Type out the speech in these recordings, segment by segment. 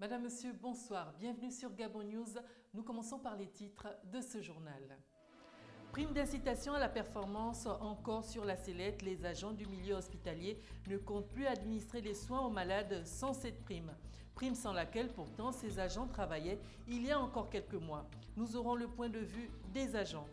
Madame, Monsieur, bonsoir. Bienvenue sur Gabon News. Nous commençons par les titres de ce journal. Prime d'incitation à la performance encore sur la sellette. Les agents du milieu hospitalier ne comptent plus administrer les soins aux malades sans cette prime. Prime sans laquelle pourtant ces agents travaillaient il y a encore quelques mois. Nous aurons le point de vue des agents.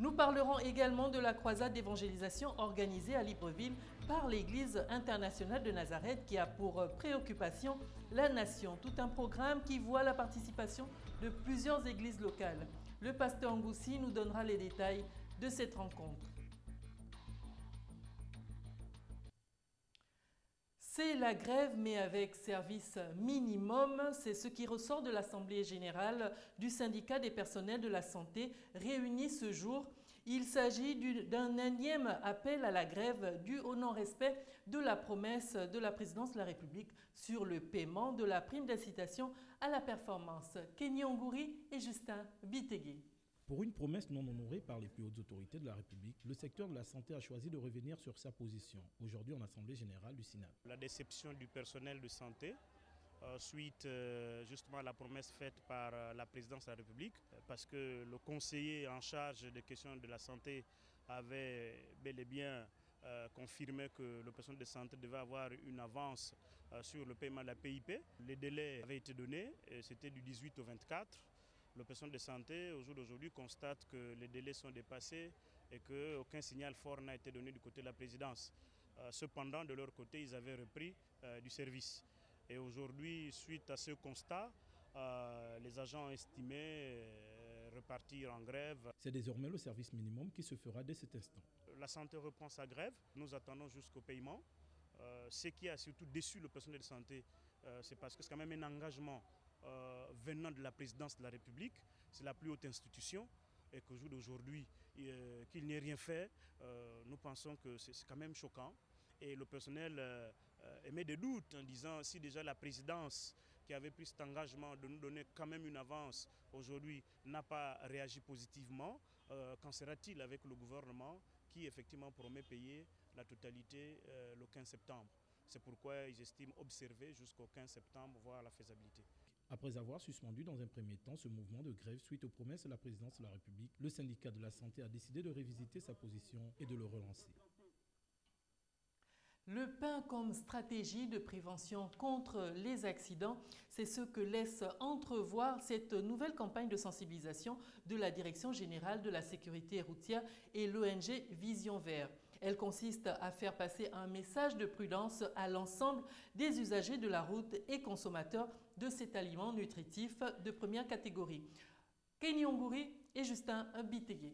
Nous parlerons également de la croisade d'évangélisation organisée à Libreville par l'Église internationale de Nazareth qui a pour préoccupation la nation. Tout un programme qui voit la participation de plusieurs églises locales. Le pasteur Ngoussi nous donnera les détails de cette rencontre. C'est la grève, mais avec service minimum. C'est ce qui ressort de l'Assemblée générale du syndicat des personnels de la santé réunis ce jour. Il s'agit d'un énième appel à la grève dû au non-respect de la promesse de la présidence de la République sur le paiement de la prime d'incitation à la performance. Kenny Ongouri et Justin Bitegui. Pour une promesse non honorée par les plus hautes autorités de la République, le secteur de la santé a choisi de revenir sur sa position, aujourd'hui en Assemblée générale du Sénat. La déception du personnel de santé euh, suite euh, justement à la promesse faite par euh, la présidence de la République, parce que le conseiller en charge des questions de la santé avait bel et bien confirmé que le personnel de santé devait avoir une avance sur le paiement de la PIP. Les délais avaient été donnés, c'était du 18 au 24. Le personnel de santé, au jour d'aujourd'hui, constate que les délais sont dépassés et qu'aucun signal fort n'a été donné du côté de la présidence. Euh, cependant, de leur côté, ils avaient repris euh, du service. Et aujourd'hui, suite à ce constat, euh, les agents estimaient repartir en grève. C'est désormais le service minimum qui se fera dès cet instant. La santé reprend sa grève. Nous attendons jusqu'au paiement. ce qui a surtout déçu le personnel de santé, c'est parce que c'est quand même un engagement euh, venant de la présidence de la République, c'est la plus haute institution, et qu'au jour d'aujourd'hui, euh, qu'il n'y ait rien fait, euh, nous pensons que c'est quand même choquant. Et le personnel émet des doutes en disant si déjà la présidence qui avait pris cet engagement de nous donner quand même une avance aujourd'hui n'a pas réagi positivement, qu'en sera-t-il avec le gouvernement qui effectivement promet payer la totalité le 15 septembre? C'est pourquoi ils estiment observer jusqu'au 15 septembre, voir la faisabilité. Après avoir suspendu dans un premier temps ce mouvement de grève suite aux promesses de la présidence de la République, le syndicat de la santé a décidé de révisiter sa position et de le relancer. Le pain comme stratégie de prévention contre les accidents, c'est ce que laisse entrevoir cette nouvelle campagne de sensibilisation de la Direction générale de la sécurité routière et l'ONG Vision Vert. Elle consiste à faire passer un message de prudence à l'ensemble des usagers de la route et consommateurs de cet aliment nutritif de première catégorie. Kenny Ongouri et Justin Bitégué.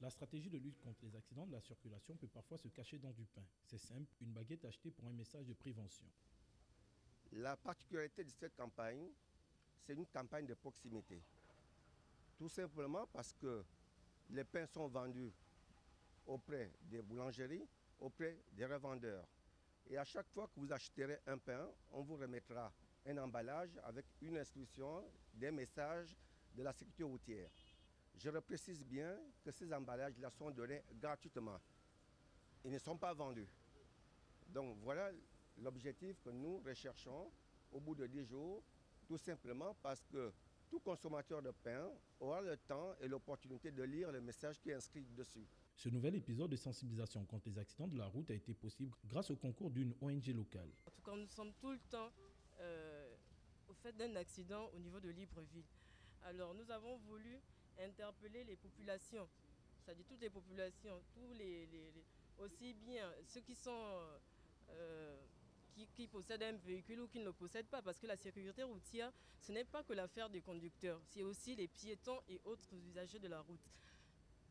La stratégie de lutte contre les accidents de la circulation peut parfois se cacher dans du pain. C'est simple, une baguette achetée pour un message de prévention. La particularité de cette campagne, c'est une campagne de proximité. Tout simplement parce que les pains sont vendus auprès des boulangeries, auprès des revendeurs. Et à chaque fois que vous achèterez un pain, on vous remettra un emballage avec une inscription, des messages de la sécurité routière. Je précise bien que ces emballages-là sont donnés gratuitement. Ils ne sont pas vendus. Donc voilà l'objectif que nous recherchons au bout de 10 jours, tout simplement parce que tout consommateur de pain aura le temps et l'opportunité de lire le message qui est inscrit dessus. Ce nouvel épisode de sensibilisation contre les accidents de la route a été possible grâce au concours d'une ONG locale. En tout cas, nous sommes tout le temps euh, au fait d'un accident au niveau de Libreville. Alors, nous avons voulu interpeller les populations, c'est-à-dire toutes les populations, tous les, aussi bien ceux qui sont euh, qui, qui, possèdent un véhicule ou qui ne le possèdent pas, parce que la sécurité routière, ce n'est pas que l'affaire des conducteurs, c'est aussi les piétons et autres usagers de la route.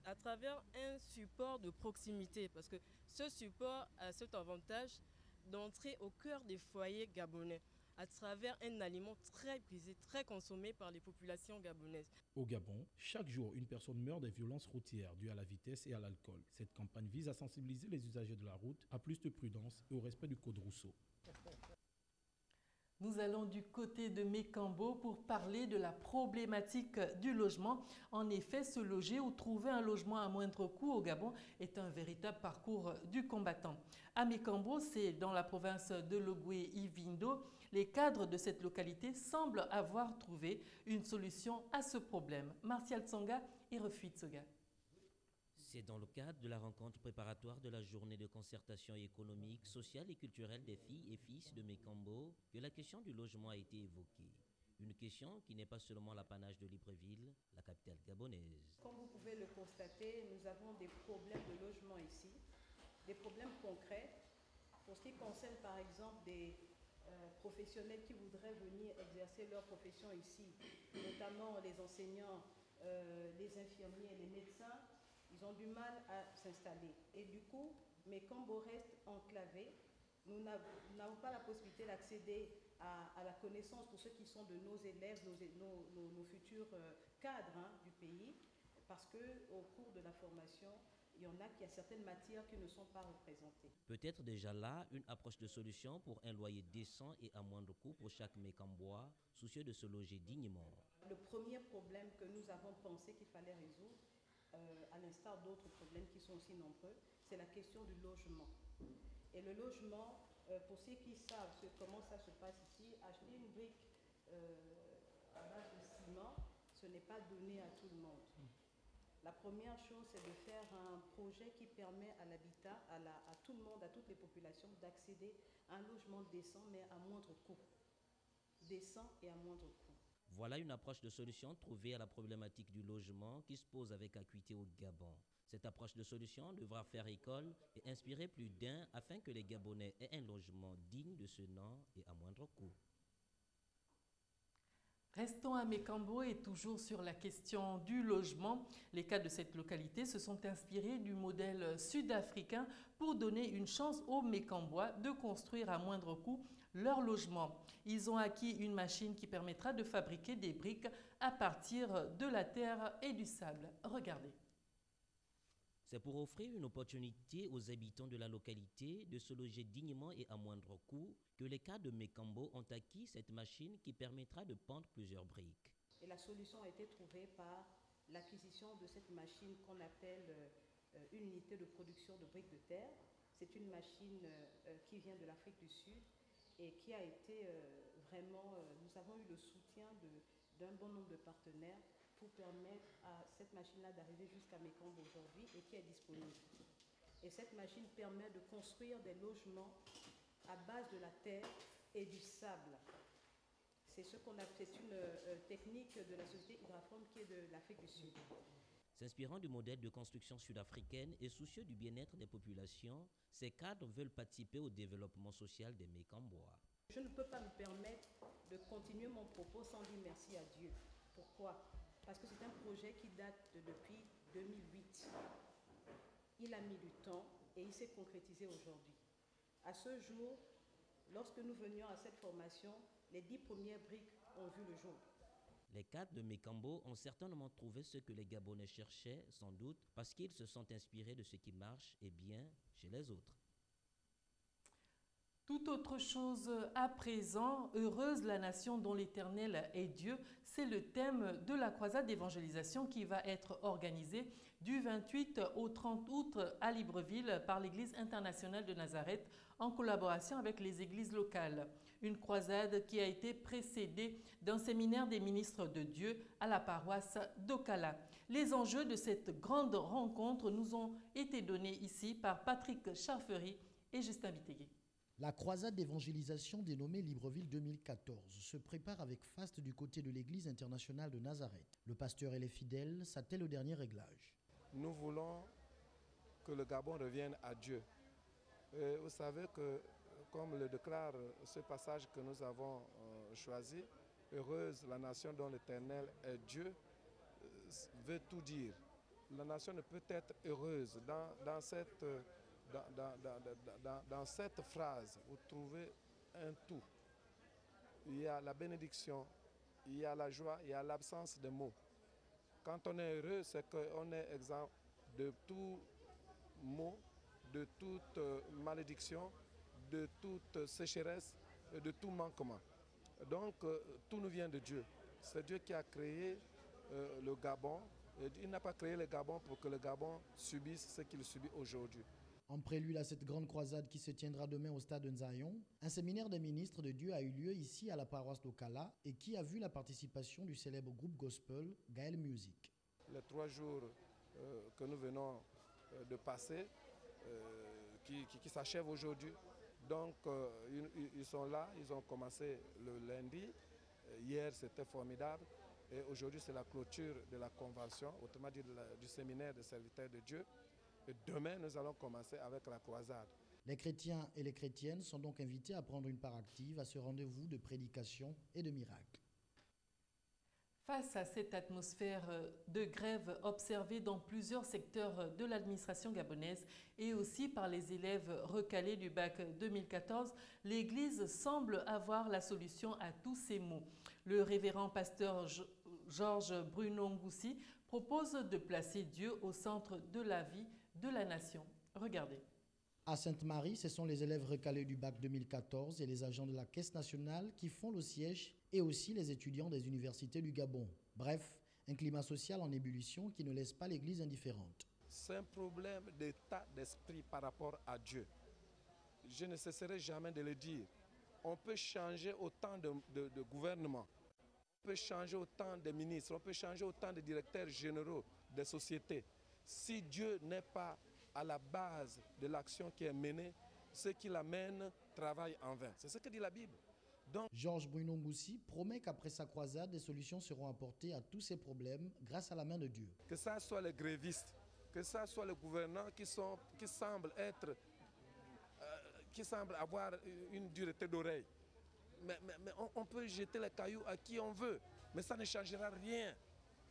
À travers un support de proximité, parce que ce support a cet avantage d'entrer au cœur des foyers gabonais à travers un aliment très prisé, très consommé par les populations gabonaises. Au Gabon, chaque jour, une personne meurt des violences routières dues à la vitesse et à l'alcool. Cette campagne vise à sensibiliser les usagers de la route à plus de prudence et au respect du code Rousseau. Nous allons du côté de Mekambo pour parler de la problématique du logement. En effet, se loger ou trouver un logement à moindre coût au Gabon est un véritable parcours du combattant. À Mekambo, c'est dans la province de Logoué-Ivindo, les cadres de cette localité semblent avoir trouvé une solution à ce problème. Martial Tsonga et Refuit Tsoga. C'est dans le cadre de la rencontre préparatoire de la journée de concertation économique, sociale et culturelle des filles et fils de Mekambo que la question du logement a été évoquée. Une question qui n'est pas seulement l'apanage de Libreville, la capitale gabonaise. Comme vous pouvez le constater, nous avons des problèmes de logement ici, des problèmes concrets. Pour ce qui concerne par exemple des euh, professionnels qui voudraient venir exercer leur profession ici, notamment les enseignants, euh, les infirmiers, les médecins, ils ont du mal à s'installer. Et du coup, mais Cambo reste enclavé, nous n'avons pas la possibilité d'accéder à, la connaissance pour ceux qui sont de nos élèves, nos, nos, futurs euh, cadres hein, du pays, parce qu'au cours de la formation, il y en a qui a certaines matières qui ne sont pas représentées. Peut-être déjà là une approche de solution pour un loyer décent et à moindre coût pour chaque Mécambois, soucieux de se loger dignement. Le premier problème que nous avons pensé qu'il fallait résoudre, à l'instar d'autres problèmes qui sont aussi nombreux, c'est la question du logement. Et le logement, euh, pour ceux qui savent comment ça se passe ici, acheter une brique euh, à base de ciment, ce n'est pas donné à tout le monde. La première chose, c'est de faire un projet qui permet à l'habitat, à, à, tout le monde, à toutes les populations, d'accéder à un logement décent, mais à moindre coût. Décent et à moindre coût. Voilà une approche de solution trouvée à la problématique du logement qui se pose avec acuité au Gabon. Cette approche de solution devra faire école et inspirer plus d'un afin que les Gabonais aient un logement digne de ce nom et à moindre coût. Restons à Mekambo et toujours sur la question du logement. Les cas de cette localité se sont inspirés du modèle sud-africain pour donner une chance aux Mekambois de construire à moindre coût leur logement. Ils ont acquis une machine qui permettra de fabriquer des briques à partir de la terre et du sable. Regardez. C'est pour offrir une opportunité aux habitants de la localité de se loger dignement et à moindre coût que les cas de Mekambo ont acquis cette machine qui permettra de pendre plusieurs briques. Et la solution a été trouvée par l'acquisition de cette machine qu'on appelle euh, une unité de production de briques de terre. C'est une machine euh, qui vient de l'Afrique du Sud et qui a été euh, vraiment, euh, nous avons eu le soutien d'un bon nombre de partenaires pour permettre à cette machine-là d'arriver jusqu'à Mekong aujourd'hui et qui est disponible. Et cette machine permet de construire des logements à base de la terre et du sable. C'est ce qu'on a, c'est une euh, technique de la société Hydraform qui est de l'Afrique du Sud. S'inspirant du modèle de construction sud-africaine et soucieux du bien-être des populations, ces cadres veulent participer au développement social des Mécambois. Je ne peux pas me permettre de continuer mon propos sans dire merci à Dieu. Pourquoi? Parce que c'est un projet qui date de depuis 2008. Il a mis du temps et il s'est concrétisé aujourd'hui. À ce jour, lorsque nous venions à cette formation, les dix premières briques ont vu le jour. Les cadres de Mekambo ont certainement trouvé ce que les Gabonais cherchaient, sans doute, parce qu'ils se sont inspirés de ce qui marche et bien chez les autres. Tout autre chose à présent, heureuse la nation dont l'Éternel est Dieu, c'est le thème de la croisade d'évangélisation qui va être organisée du 28 au 30 août à Libreville par l'Église internationale de Nazareth en collaboration avec les églises locales. Une croisade qui a été précédée d'un séminaire des ministres de Dieu à la paroisse d'Okala. Les enjeux de cette grande rencontre nous ont été donnés ici par Patrick Charfery et Justin Vitégué. La croisade d'évangélisation dénommée Libreville 2014 se prépare avec faste du côté de l'Église internationale de Nazareth. Le pasteur et les fidèles s'attellent au dernier réglage. Nous voulons que le Gabon revienne à Dieu. vous savez que, comme le déclare ce passage que nous avons euh, choisi, heureuse la nation dont l'Éternel est Dieu, euh, veut tout dire. La nation ne peut être heureuse dans cette dans, cette phrase, vous trouvez un tout. Il y a la bénédiction, il y a la joie, il y a l'absence de mots. Quand on est heureux, c'est qu'on est exempt de tout mot, de toute euh, malédiction, de toute sécheresse, de tout manquement. Donc tout nous vient de Dieu. C'est Dieu qui a créé le Gabon. Il n'a pas créé le Gabon pour que le Gabon subisse ce qu'il subit aujourd'hui. En prélude à cette grande croisade qui se tiendra demain au stade de Nzayon, un séminaire des ministres de Dieu a eu lieu ici à la paroisse d'Okala et qui a vu la participation du célèbre groupe gospel Gaël Music. Les trois jours que nous venons de passer, qui, qui s'achèvent aujourd'hui, donc ils, sont là, ils ont commencé le lundi, hier c'était formidable, et aujourd'hui c'est la clôture de la convention, autrement dit du séminaire des serviteurs de Dieu. Et demain, nous allons commencer avec la croisade. Les chrétiens et les chrétiennes sont donc invités à prendre une part active à ce rendez-vous de prédication et de miracles. Face à cette atmosphère de grève observée dans plusieurs secteurs de l'administration gabonaise et aussi par les élèves recalés du bac 2014, l'Église semble avoir la solution à tous ces maux. Le révérend pasteur Georges Bruno Ngoussi propose de placer Dieu au centre de la vie de la nation. Regardez. À Sainte-Marie, ce sont les élèves recalés du bac 2014 et les agents de la Caisse nationale qui font le siège et aussi les étudiants des universités du Gabon. Bref, un climat social en ébullition qui ne laisse pas l'Église indifférente. C'est un problème d'état d'esprit par rapport à Dieu. Je ne cesserai jamais de le dire. On peut changer autant de, de, gouvernements, on peut changer autant de ministres, on peut changer autant de directeurs généraux des sociétés. Si Dieu n'est pas à la base de l'action qui est menée, ceux qui l'amènent travaillent en vain. C'est ce que dit la Bible. Donc, Georges Bruno Ngoussi promet qu'après sa croisade, des solutions seront apportées à tous ces problèmes grâce à la main de Dieu. Que ce soit les grévistes, que ce soit les gouvernants qui, sont, qui semblent être, euh, qui semblent avoir une dureté d'oreille. Mais, mais, mais on, on peut jeter les cailloux à qui on veut, mais ça ne changera rien.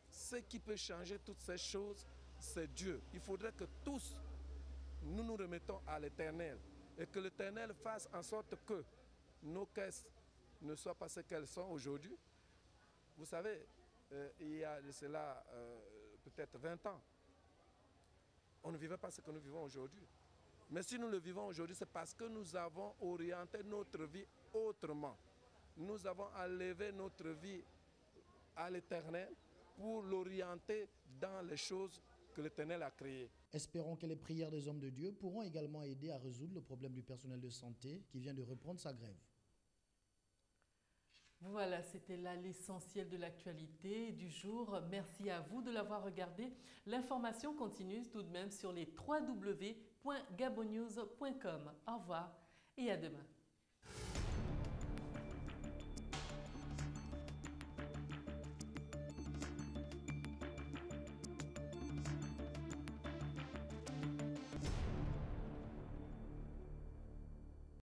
Ce qui peut changer toutes ces choses, c'est Dieu. Il faudrait que tous nous nous remettons à l'éternel et que l'éternel fasse en sorte que nos caisses ne soient pas ce qu'elles sont aujourd'hui. Vous savez, euh, il y a cela euh, peut-être 20 ans, on ne vivait pas ce que nous vivons aujourd'hui. Mais si nous le vivons aujourd'hui, c'est parce que nous avons orienté notre vie autrement. Nous avons enlevé notre vie à l'éternel pour l'orienter dans les choses que l'Éternel a créées. Espérons que les prières des hommes de Dieu pourront également aider à résoudre le problème du personnel de santé qui vient de reprendre sa grève. Voilà, c'était là l'essentiel de l'actualité du jour. Merci à vous de l'avoir regardé. L'information continue tout de même sur les www.gabonnews.com. Au revoir et à demain.